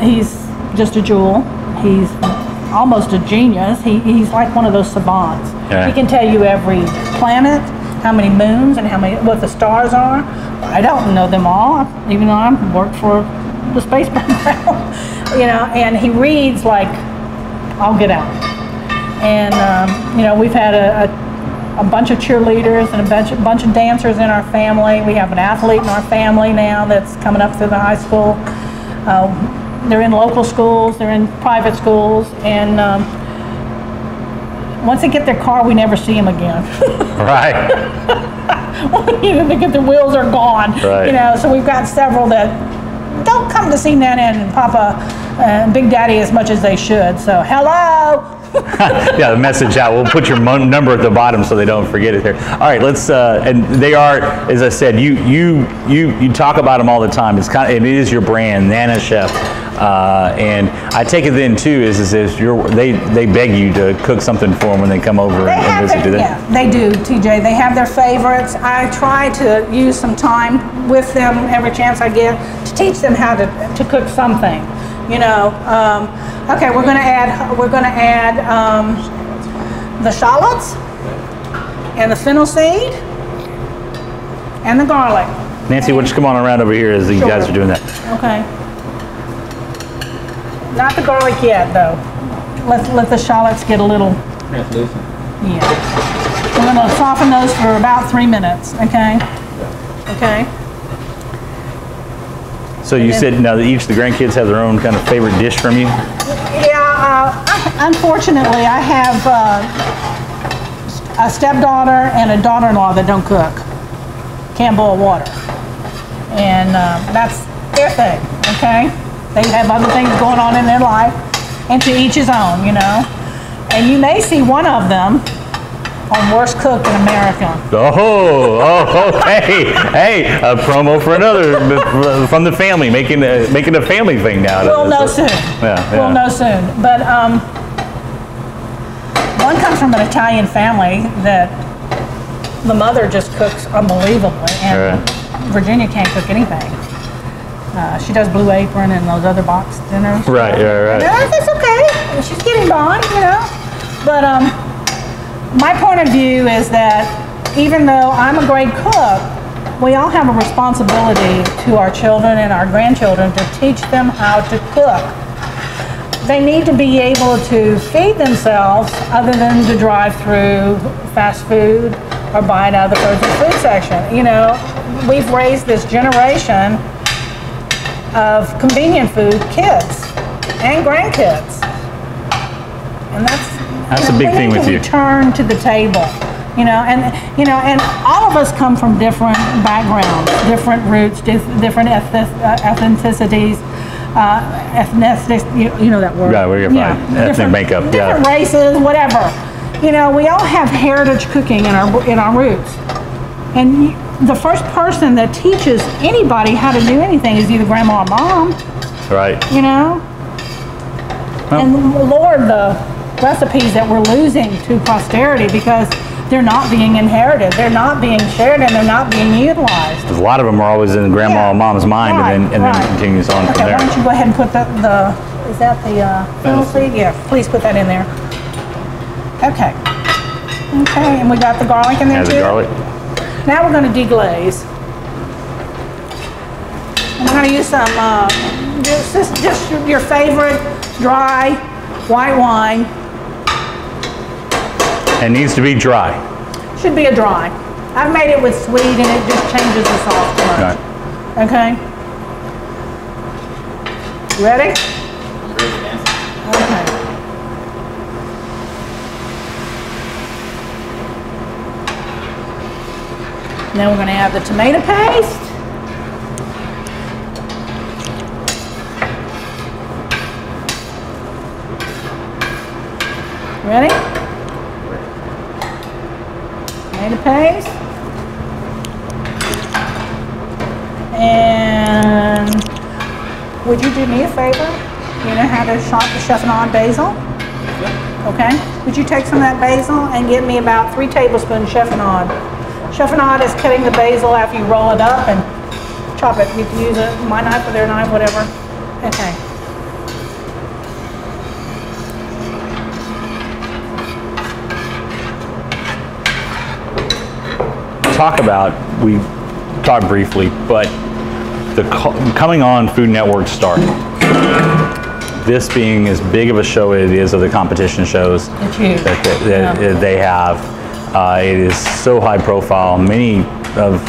he's just a jewel. He's almost a genius. He, he's like one of those savants. Yeah. He can tell you every planet, how many moons, and how many what the stars are. I don't know them all, even though I work for the space program. you know, and he reads like I'll get out. And um, you know, we've had a, a, a bunch of cheerleaders and a bunch, a bunch of dancers in our family. We have an athlete in our family now that's coming up through the high school. Uh, they're in local schools, they're in private schools, and um, once they get their car, we never see them again. Right. you know, they get their wheels are gone. Right. You know, so we've got several that don't come to see Nana and Papa and Big Daddy as much as they should. So hello. yeah, the message out. We'll put your number at the bottom so they don't forget it there. All right, let's. Uh, and they are, as I said, you you you you talk about them all the time. It's kind of it is your brand, Nana Chef. Uh, and I take it then too is is if you're they they beg you to cook something for them when they come over They and, and visit. their, Do they? yeah, they do, TJ. They have their favorites. I try to use some time with them every chance I get to teach them how to, to cook something. You know, um, okay, we're gonna add we're gonna add um, the shallots and the fennel seed and the garlic. Nancy, don't you come on around over here as you guys are doing that? Okay. Not the garlic yet, though. Let let the shallots get a little. Yeah. We're gonna soften those for about three minutes, okay? Okay? So you said now that each of the grandkids have their own kind of favorite dish from you. Yeah, uh, unfortunately, I have uh, a stepdaughter and a daughter-in-law that don't cook. Can't boil water. And uh, that's their thing, okay? They have other things going on in their life, and to each his own, you know? And you may see one of them on Worst Cook in America. Oh, oh, hey, hey, a promo for another from the family, making a, making a family thing now. We'll know soon. Yeah, We'll know soon. But um, one comes from an Italian family that the mother just cooks unbelievably, and Virginia can't cook anything. Uh, she does Blue Apron and those other box dinners. Right, right, right. Yeah, that's okay. She's getting by, you know. But um, my point of view is that even though I'm a great cook, we all have a responsibility to our children and our grandchildren to teach them how to cook. They need to be able to feed themselves other than to drive through fast food or buy it out of the frozen food section. You know, we've raised this generation of convenient food kids and grandkids. And that's That's a big thing with you. Turn to the table, you know, and you know, and all of us come from different backgrounds, different roots, dif- different ethnic, uh, ethnicities, uh, ethnicities. You, you know that word? Yeah, we're gonna find ethnic different- makeup, yeah. Different races, whatever. You know, we all have heritage cooking in our in our roots, and the first person that teaches anybody how to do anything is either grandma or mom Right. you know? And Lord, the recipes that we're losing to posterity because they're not being inherited, they're not being shared, and they're not being utilized. a lot of them are always in grandma Yeah. or mom's mind Right, and then, and right. then continues on from Okay, why don't you go ahead and put the, the is that the uh, fennel seed? Yeah, please put that in there. Okay. Okay, and we got the garlic in there Has too? the garlic. Now we're gonna deglaze. And we're gonna use some, uh, just, just- just your favorite dry white wine. It needs to be dry. Should be a dry. I've made it with sweet and it just changes the sauce too much. Right. Okay? Ready? Okay. Then we're gonna add the tomato paste. Ready? Tomato paste. And would you do me a favor? You know how to shop the chiffonade basil? Okay. Would you take some of that basil and get me about three tablespoons chiffonade? Chiffonade is cutting the basil after you roll it up and chop it. You can use a, my knife or their knife, whatever. Okay. Talk about, we talked briefly, but the coming on Food Network Star. This being as big of a show it is of the competition shows that, that, that Yeah. they have. Uh, it is so high profile. Many of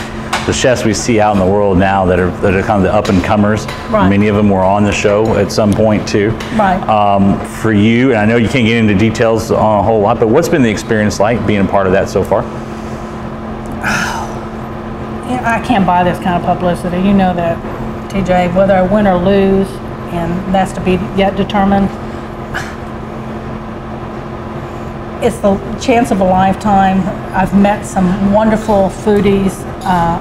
the chefs we see out in the world now that are that are kind of the up and comers. Right. Many of them were on the show at some point too. Right. Um, for you, and I know you can't get into details on a whole lot, but what's been the experience like being a part of that so far? I can't buy this kind of publicity. You know that, TJ, whether I win or lose, and that's to be yet determined. It's the chance of a lifetime. I've met some wonderful foodies, uh,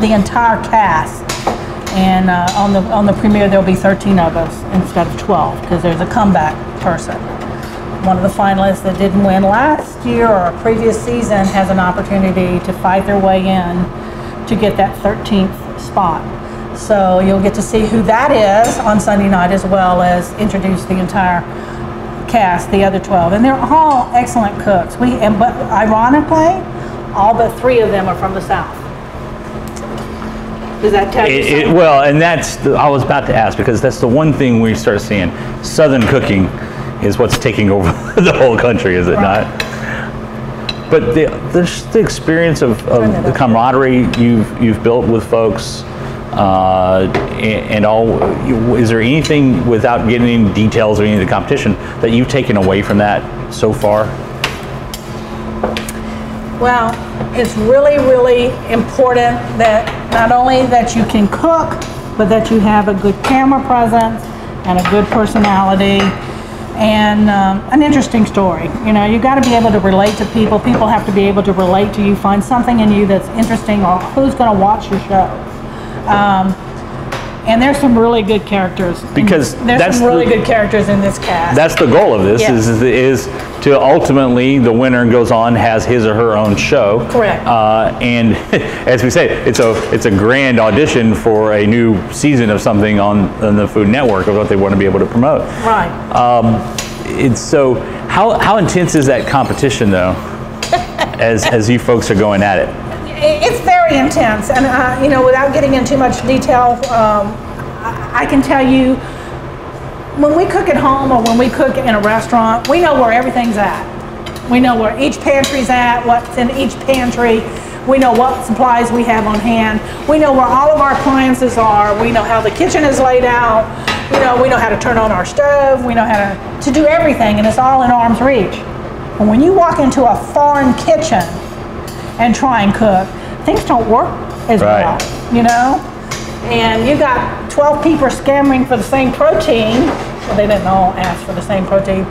the entire cast. And uh, on the on the premiere, there'll be 13 of us instead of 12 because there's a comeback person. One of the finalists that didn't win last year or a previous season has an opportunity to fight their way in to get that 13th spot. So you'll get to see who that is on Sunday night as well as introduce the entire cast, the other 12. And they're all excellent cooks. We and but ironically, all but 3 of them are from the south. Does that tell you It, it, well, and that's the, I was about to ask because that's the one thing we start seeing. Southern cooking is what's taking over the whole country, is it Right. not? But the, the, the experience of, of the camaraderie you've you've built with folks, uh, and, and all is there anything without getting into details or any of the competition that you've taken away from that so far? Well, it's really, really important that not only that you can cook, but that you have a good camera presence and a good personality and um, an interesting story. You know, you've got to be able to relate to people. People have to be able to relate to you, find something in you that's interesting, or who's going to watch your show. Um, and there's some really good characters. Because there's that's some really the- good characters in this cast. That's the goal of this Yeah. is, is is to ultimately the winner goes on has his or her own show. Correct. Uh, and as we say, it's a it's a grand audition for a new season of something on, on the Food Network of what they want to be able to promote. right. Um, it's so how how intense is that competition though? as, as you folks are going at it? It's very intense, and uh, you know, without getting into much detail, um, I, can tell you when we cook at home or when we cook in a restaurant, we know where everything's at. We know where each pantry's at, what's in each pantry. We know what supplies we have on hand. We know where all of our appliances are. We know how the kitchen is laid out. You know, we know how to turn on our stove. We know how to, to do everything, and it's all in arm's reach. And when you walk into a foreign kitchen and try and cook, things don't work as Right. well, you know? And you got 12 people scammering for the same protein. Well, they didn't all ask for the same protein,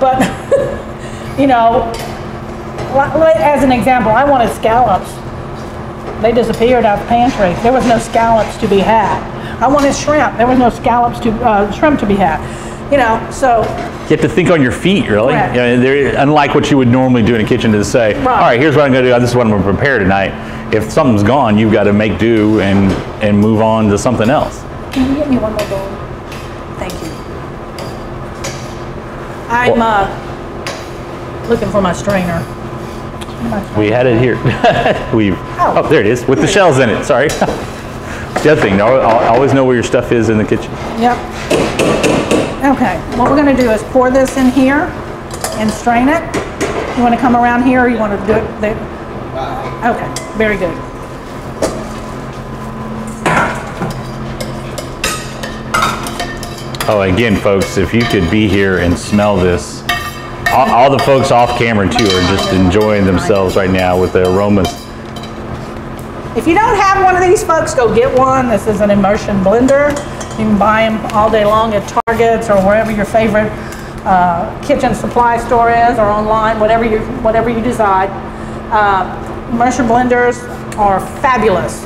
but, you know, as an example, I wanted scallops. They disappeared out of the pantry. There was no scallops to be had. I wanted shrimp. There was no scallops to, uh, shrimp to be had. You know, so You have to think on your feet, really. Correct. You know, there- unlike what you would normally do in a kitchen to say, all right, here's what I'm going to do. This is what I'm going to prepare tonight. If something's gone, you've got to make do and, and move on to something else. Can you get me one more bowl? Thank you. I'm uh, looking for my strainer. We had it here. we Oh. oh, there it is with the shells in it. Sorry. the other thing, al- al- always know where your stuff is in the kitchen. Yep. Okay, what we're gonna do is pour this in here and strain it. You wanna come around here or you wanna do it there? Okay, very good. Oh, again, folks, if you could be here and smell this, all, all the folks off camera too are just enjoying themselves right now with the aromas. If you don't have one of these, folks, go get one. This is an immersion blender. You can buy them all day long at Targets or wherever your favorite uh, kitchen supply store is, or online, whatever you whatever you decide. Uh, immersion blenders are fabulous.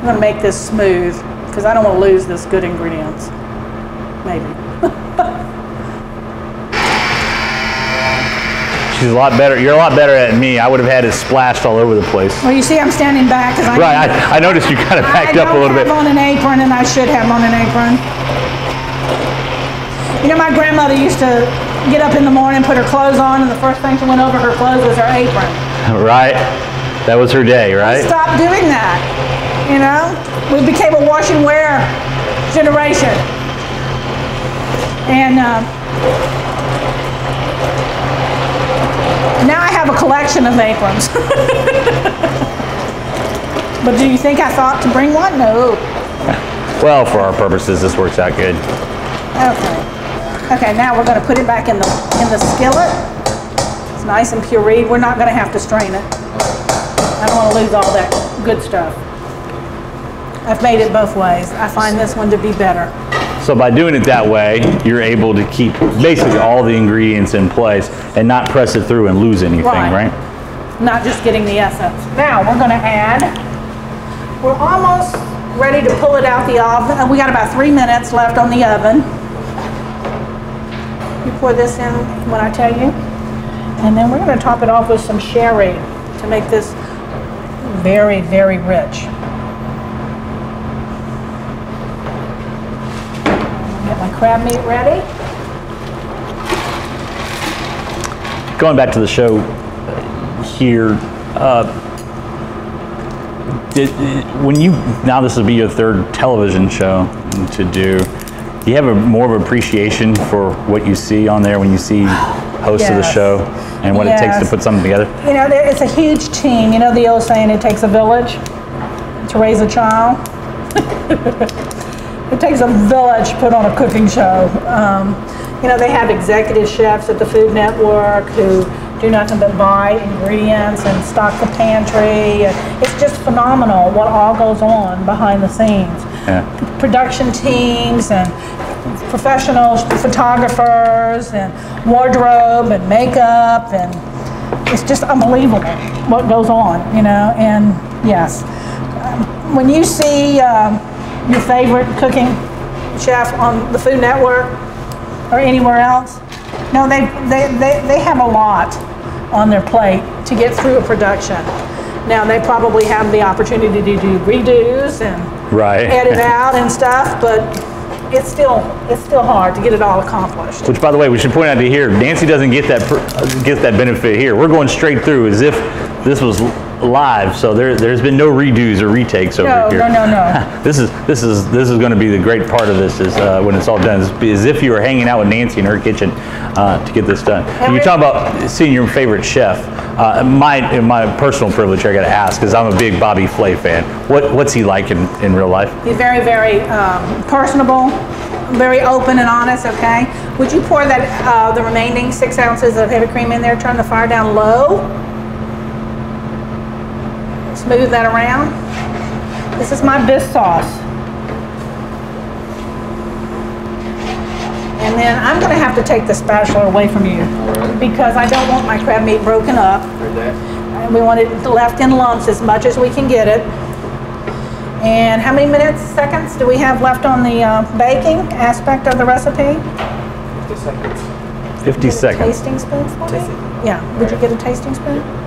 I'm gonna make this smooth because I don't want to lose this good ingredients. Maybe. She's a lot better. You're a lot better at me. I would have had it splashed all over the place. Well, you see, I'm standing back because I'm Right. I, I noticed you kind of backed up a little bit. have on an apron, and I should have on an apron. You know, my grandmother used to get up in the morning, put her clothes on, and the first thing she went over her clothes was her apron. Right. That was her day, right? Stop doing that. You know, we became a wash and wear generation. And uh, now I have a collection of aprons. but do you think I thought to bring one? No. Well, for our purposes, this works out good. Okay. Okay, now we're gonna put it back in the, in the skillet. It's nice and pureed. We're not gonna have to strain it. I don't wanna lose all that good stuff. I've made it both ways. I find this one to be better. So by doing it that way, you're able to keep basically all the ingredients in place and not press it through and lose anything, Right. right? Not just getting the essence. Now, we're gonna add, we're almost ready to pull it out the oven. We got about three minutes left on the oven. You pour this in when I tell you. And then we're gonna top it off with some sherry to make this very, very rich. Get my crab meat ready. Going back to the show uh, here, uh, did, when you now this will be your third television show to do. Do you have a more of appreciation for what you see on there when you see hosts of the show and what it takes to put something together? You know, there, it's a huge team. You know the old saying, it takes a village to raise a child? it takes a village to put on a cooking show. Um, you know, they have executive chefs at the Food Network who do nothing but buy ingredients and stock the pantry. It's just phenomenal what all goes on behind the scenes. Yeah. Production teams and professional photographers and wardrobe and makeup and it's just unbelievable what goes on, you know. And yes, when you see um, your favorite cooking chef on the Food Network or anywhere else, no, they, they, they, they have a lot on their plate to get through a production. Now, they probably have the opportunity to do redos and Right. edit out and stuff, but it's still, it's still hard to get it all accomplished. Which, by the way, we should point out to here, Nancy doesn't get that get that benefit here. We're going straight through as if this was live, so there there's been no redos or retakes over No, here. no, no, no. this is this is this is going to be the great part of this is uh, when it's all done. It's as if you were hanging out with Nancy in her kitchen uh, to get this done. And You're we- talking about seeing your favorite chef. Uh, my my personal privilege, I got to ask, because I'm a big Bobby Flay fan. What what's he like in, in real life? He's very, very um, personable, very open and honest, okay? Would you pour that, uh, the remaining six ounces of heavy cream in there, turn the fire down low? Smooth that around. This is my bisque sauce. And then I'm gonna have to take the spatula away from you because I don't want my crab meat broken up. And we want it left in lumps as much as we can get it. And how many minutes, seconds do we have left on the uh, baking aspect of the recipe? 50 seconds. 50 Get a seconds. Tasting spoon for me? Yeah, would you get a tasting spoon?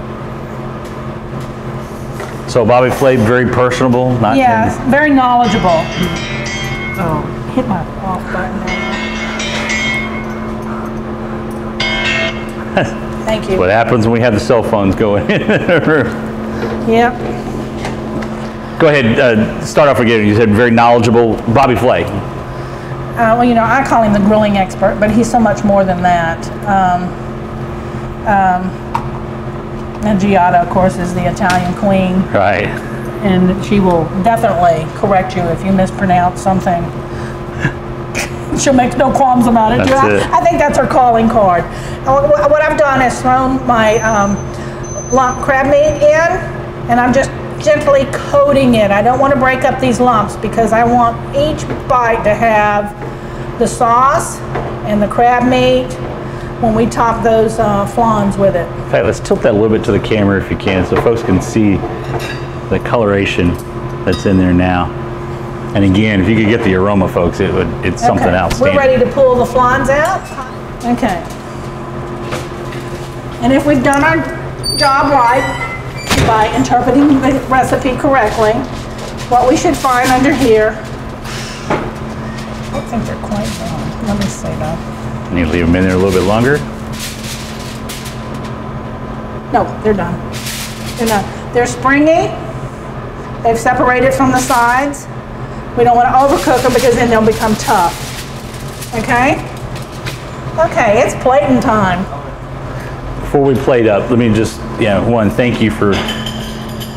So Bobby Flay, very personable. Not Yes, very knowledgeable. Oh, hit my off button. Thank you. What happens when we have the cell phones going in the room? Yep. Go ahead, uh, start off again. You said very knowledgeable. Bobby Flay. Uh, well, you know, I call him the grilling expert, but he's so much more than that. Um, um, and Giada, of course, is the Italian queen. Right. and she will definitely correct you if you mispronounce something. She'll make no qualms about it. That's I, it. I think that's her calling card. What what I've done is thrown my um, lump crab meat in, and I'm just gently coating it. I don't want to break up these lumps because I want each bite to have the sauce and the crab meat when we top those uh, flans with it. In fact, let's tilt that a little bit to the camera if you can so folks can see the coloration that's in there now. And again, if you could get the aroma, folks, it would it's something Okay, outstanding. We're ready to pull the flans out? Okay. And if we've done our job right by interpreting the recipe correctly, what we should find under here, I don't think they're quite done. Let me see though. Need to leave them in there a little bit longer. No, they're done. They're done. They're springy. They've separated from the sides. We don't want to overcook them because then they'll become tough. Okay? Okay, it's plating time. Before we plate up, let me just, you know, one, thank you for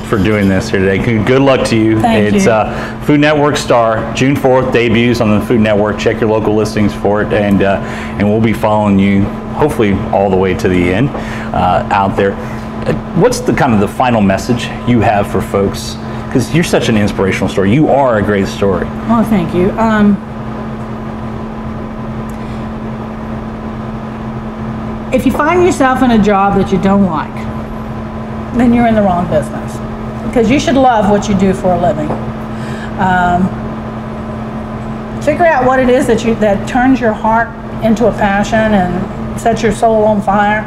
for doing this here today. Good luck to you. Thank it's you. Uh, Food Network Star, June 4th, debuts on the Food Network. Check your local listings for it, and uh, and we'll be following you, hopefully all the way to the end uh, out there. Uh, What's the kind of the final message you have for folks? Because you're such an inspirational story. You are a great story. Oh, thank you. Um, if you find yourself in a job that you don't like, then you're in the wrong business. Because you should love what you do for a living. Um, figure out what it is that you that turns your heart into a passion and sets your soul on fire,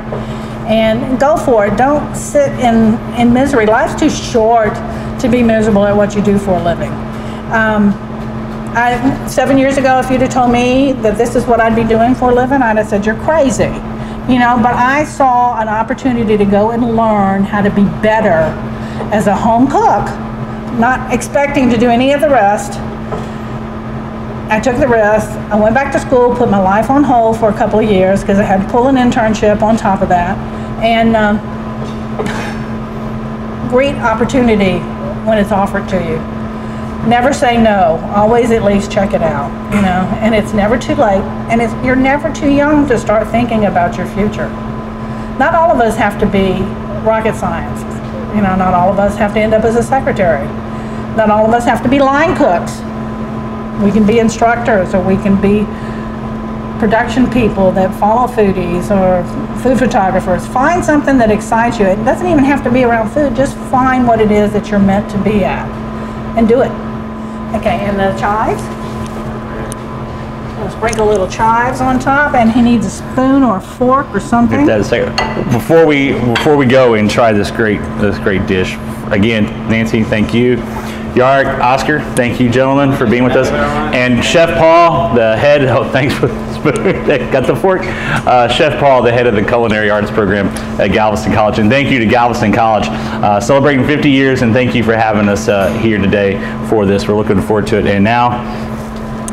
and go for it. Don't sit in in misery. Life's too short to be miserable at what you do for a living. Um, I, seven years ago, if you'd have told me that this is what I'd be doing for a living, I'd have said, you're crazy. You know, but I saw an opportunity to go and learn how to be better as a home cook, not expecting to do any of the rest. I took the risk. I went back to school, put my life on hold for a couple of years because I had to pull an internship on top of that. And um, great opportunity when it's offered to you never say no always at least check it out you know and it's never too late and it's you're never too young to start thinking about your future not all of us have to be rocket science you know not all of us have to end up as a secretary. Not all of us have to be line cooks. We can be instructors or we can be production people that follow foodies or food photographers. Find something that excites you. It doesn't even have to be around food. Just find what it is that you're meant to be at and do it. Okay, and the chives? Sprinkle little chives on top, and he needs a spoon or a fork or something. That a second. Before we before we go and try this great this great dish, again, Nancy, thank you. Eric, Oscar, thank you, gentlemen, for being with us. And Chef Paul, the head, oh, thanks for the spoon, got the fork. Uh, Chef Paul, the head of the Culinary Arts Program at Galveston College. And thank you to Galveston College, uh, celebrating 50 years, and thank you for having us uh, here today for this. We're looking forward to it. And now,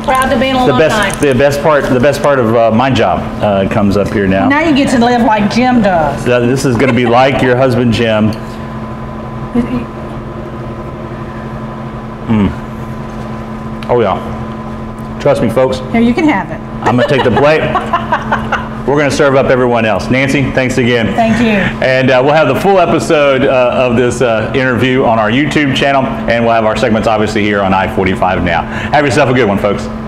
Proud to be in a the best, time. the best part, the best part of uh, my job uh, comes up here now. Now you get to live like Jim does. This is going to be like your husband Jim. Mm. Oh yeah. Trust me, folks. Here, you can have it. I'm going to take the plate. We're going to serve up everyone else. Nancy, thanks again. Thank you. And uh, we'll have the full episode uh, of this uh, interview on our YouTube channel, and we'll have our segments obviously here on I 45 now. Have yourself a good one, folks.